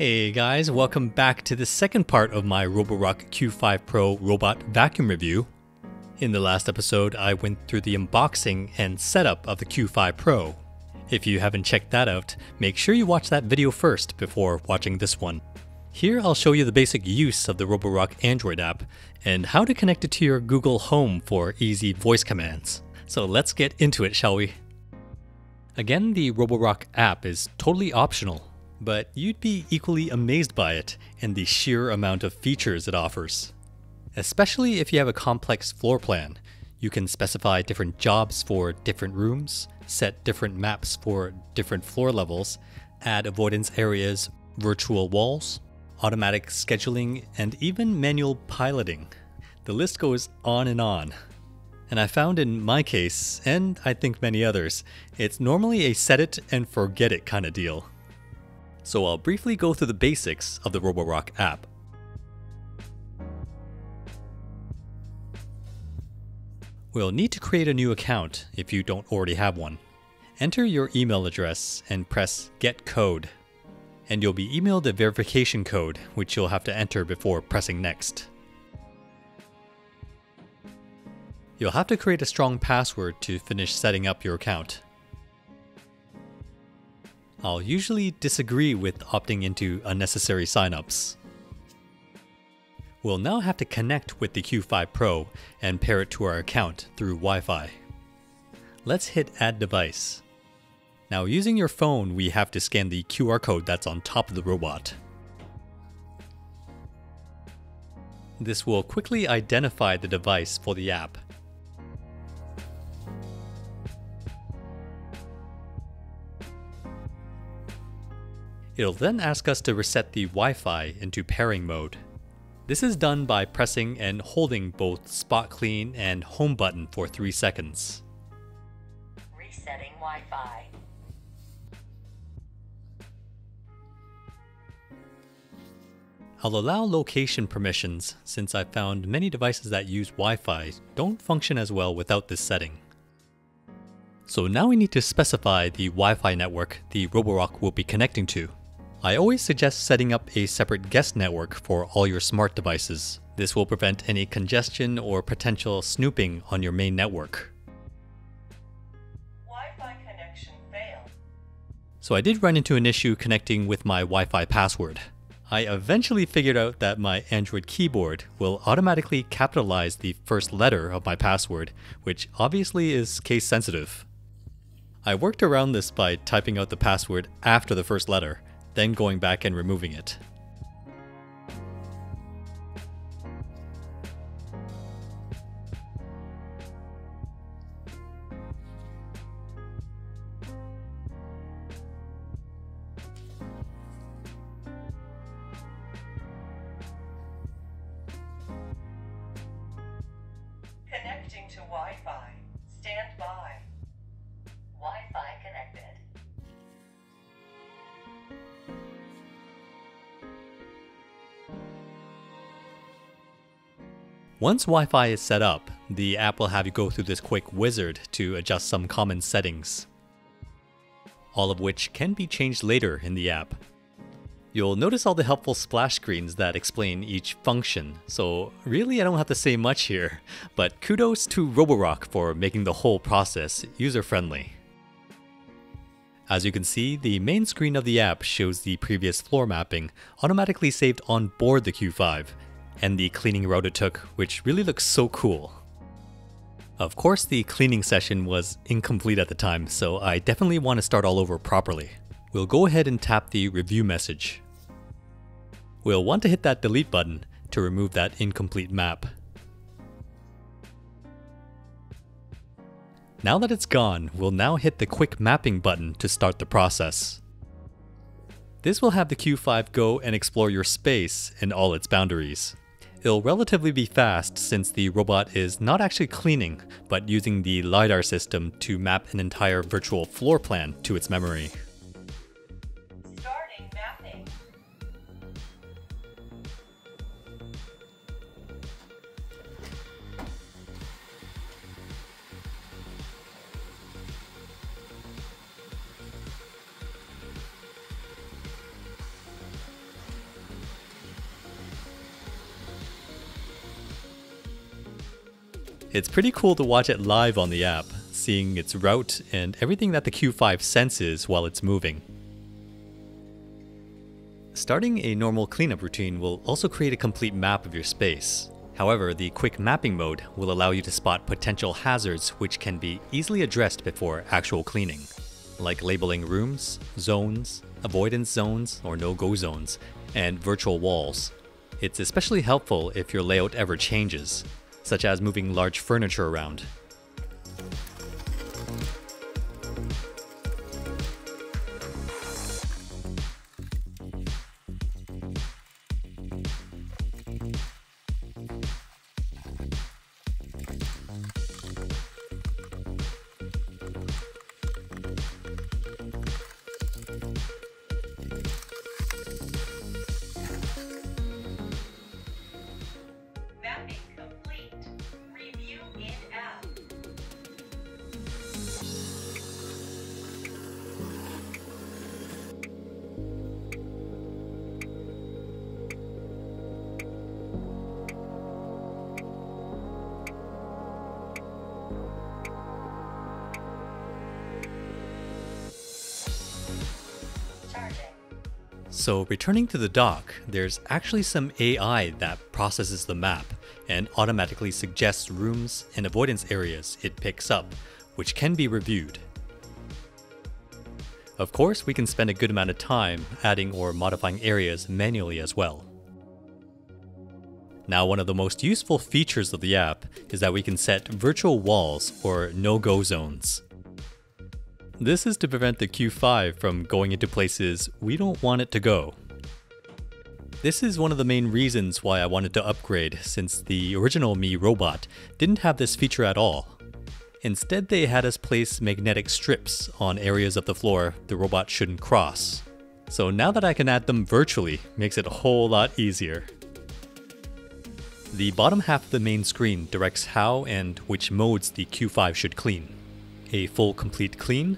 Hey guys, welcome back to the second part of my Roborock Q5 Pro robot vacuum review. In the last episode, I went through the unboxing and setup of the Q5 Pro. If you haven't checked that out, make sure you watch that video first before watching this one. Here I'll show you the basic use of the Roborock Android app and how to connect it to your Google Home for easy voice commands. So let's get into it, shall we? Again, the Roborock app is totally optional, but you'd be equally amazed by it and the sheer amount of features it offers. Especially if you have a complex floor plan, you can specify different jobs for different rooms, set different maps for different floor levels, add avoidance areas, virtual walls, automatic scheduling, and even manual piloting. The list goes on and on. And I found in my case, and I think many others, it's normally a set it and forget it kind of deal. So I'll briefly go through the basics of the Roborock app. We'll need to create a new account if you don't already have one. Enter your email address and press Get Code. And you'll be emailed a verification code, which you'll have to enter before pressing Next. You'll have to create a strong password to finish setting up your account. I'll usually disagree with opting into unnecessary signups. We'll now have to connect with the Q5 Pro and pair it to our account through Wi-Fi. Let's hit Add Device. Now using your phone, we have to scan the QR code that's on top of the robot. This will quickly identify the device for the app. It'll then ask us to reset the Wi-Fi into pairing mode. This is done by pressing and holding both Spot Clean and Home button for 3 seconds. Resetting Wi-Fi. I'll allow location permissions since I've found many devices that use Wi-Fi don't function as well without this setting. So now we need to specify the Wi-Fi network the Roborock will be connecting to. I always suggest setting up a separate guest network for all your smart devices. This will prevent any congestion or potential snooping on your main network. Wi-Fi connection failed. So I did run into an issue connecting with my Wi-Fi password. I eventually figured out that my Android keyboard will automatically capitalize the first letter of my password, which obviously is case sensitive. I worked around this by typing out the password after the first letter, then going back and removing it. Connecting to Wi-Fi. Stand by. Wi-Fi Once Wi-Fi is set up, the app will have you go through this quick wizard to adjust some common settings, all of which can be changed later in the app. You'll notice all the helpful splash screens that explain each function, so really I don't have to say much here, but kudos to Roborock for making the whole process user-friendly. As you can see, the main screen of the app shows the previous floor mapping automatically saved on board the Q5, and the cleaning route it took, which really looks so cool. Of course, the cleaning session was incomplete at the time, so I definitely want to start all over properly. We'll go ahead and tap the review message. We'll want to hit that delete button to remove that incomplete map. Now that it's gone, we'll now hit the quick mapping button to start the process. This will have the Q5 go and explore your space and all its boundaries. It'll relatively be fast since the robot is not actually cleaning, but using the LiDAR system to map an entire virtual floor plan to its memory. It's pretty cool to watch it live on the app, seeing its route and everything that the Q5 senses while it's moving. Starting a normal cleanup routine will also create a complete map of your space. However, the quick mapping mode will allow you to spot potential hazards which can be easily addressed before actual cleaning, like labeling rooms, zones, avoidance zones or no-go zones, and virtual walls. It's especially helpful if your layout ever changes, such as moving large furniture around. So, returning to the dock, there's actually some AI that processes the map and automatically suggests rooms and avoidance areas it picks up, which can be reviewed. Of course, we can spend a good amount of time adding or modifying areas manually as well. Now, one of the most useful features of the app is that we can set virtual walls or no go zones. This is to prevent the Q5 from going into places we don't want it to go. This is one of the main reasons why I wanted to upgrade, since the original Mi robot didn't have this feature at all. Instead, they had us place magnetic strips on areas of the floor the robot shouldn't cross. So now that I can add them virtually, makes it a whole lot easier. The bottom half of the main screen directs how and which modes the Q5 should clean. A full complete clean,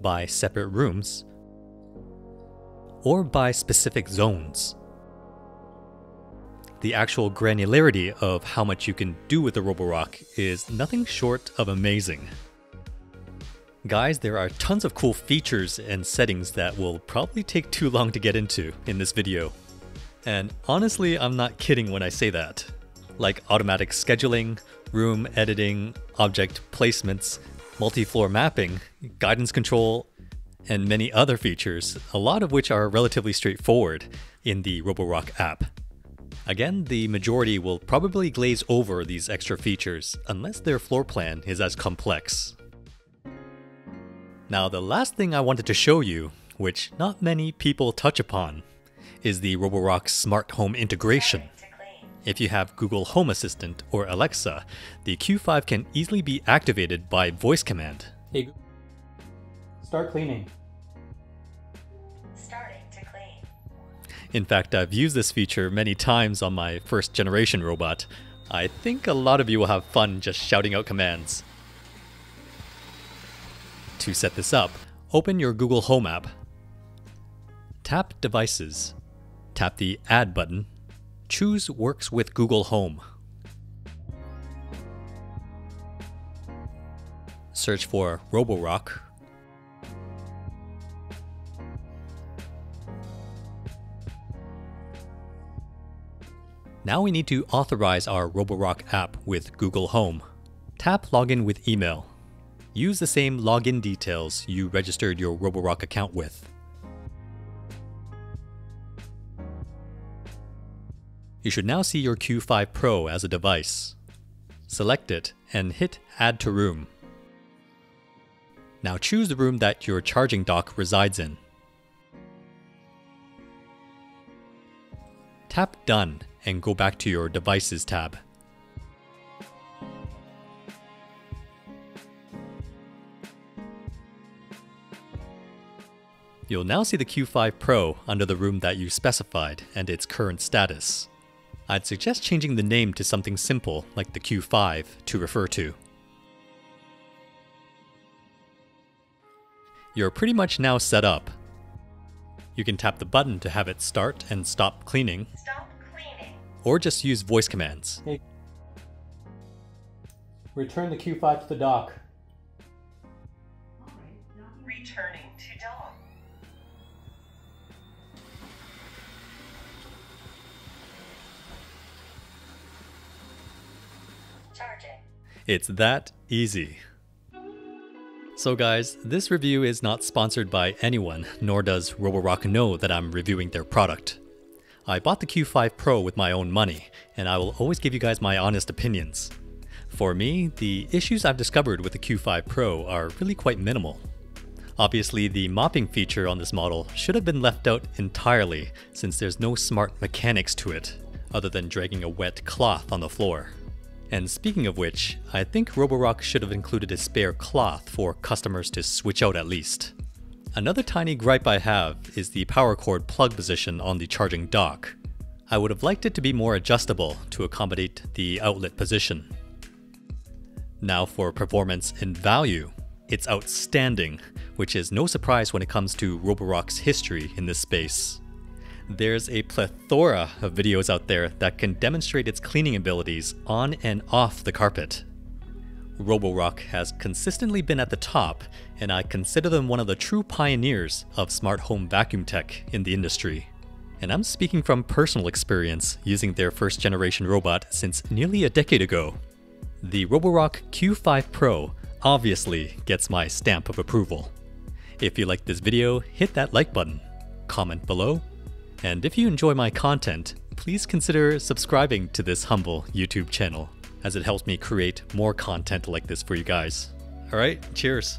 by separate rooms, or by specific zones. The actual granularity of how much you can do with the Roborock is nothing short of amazing. Guys, there are tons of cool features and settings that will probably take too long to get into in this video. And honestly, I'm not kidding when I say that. Like automatic scheduling, room editing, object placements, multi-floor mapping, guidance control, and many other features, a lot of which are relatively straightforward in the Roborock app. Again, the majority will probably glaze over these extra features unless their floor plan is as complex. Now, the last thing I wanted to show you, which not many people touch upon, is the Roborock smart home integration. To clean. If you have Google Home Assistant or Alexa, the Q5 can easily be activated by voice command. Hey, Goo- start cleaning. Starting to clean. In fact, I've used this feature many times on my first generation robot. I think a lot of you will have fun just shouting out commands. To set this up, open your Google Home app. Tap Devices. Tap the Add button. Choose Works with Google Home. Search for Roborock. Now we need to authorize our Roborock app with Google Home. Tap Login with email. Use the same login details you registered your Roborock account with. You should now see your Q5 Pro as a device. Select it and hit Add to Room. Now choose the room that your charging dock resides in. Tap Done and go back to your Devices tab. You'll now see the Q5 Pro under the room that you specified and its current status. I'd suggest changing the name to something simple like the Q5 to refer to. You're pretty much now set up. You can tap the button to have it start and stop cleaning, Stop cleaning. or just use voice commands. Hey, Return the Q5 to the dock. Returning It's that easy. So, guys, this review is not sponsored by anyone, nor does Roborock know that I'm reviewing their product. I bought the Q5 Pro with my own money, and I will always give you guys my honest opinions. For me, the issues I've discovered with the Q5 Pro are really quite minimal. Obviously, the mopping feature on this model should have been left out entirely, since there's no smart mechanics to it, other than dragging a wet cloth on the floor. And speaking of which, I think Roborock should have included a spare cloth for customers to switch out at least. Another tiny gripe I have is the power cord plug position on the charging dock. I would have liked it to be more adjustable to accommodate the outlet position. Now for performance and value. It's outstanding, which is no surprise when it comes to Roborock's history in this space. There's a plethora of videos out there that can demonstrate its cleaning abilities on and off the carpet. Roborock has consistently been at the top, and I consider them one of the true pioneers of smart home vacuum tech in the industry. And I'm speaking from personal experience using their first generation robot since nearly a decade ago. The Roborock Q5 Pro obviously gets my stamp of approval. If you liked this video, hit that like button, comment below, and if you enjoy my content, please consider subscribing to this humble YouTube channel, as it helps me create more content like this for you guys. Alright, cheers.